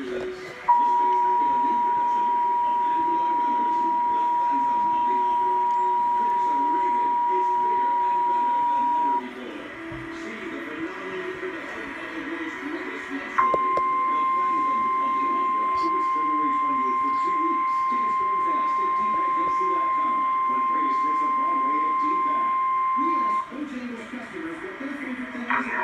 Mm-hmm.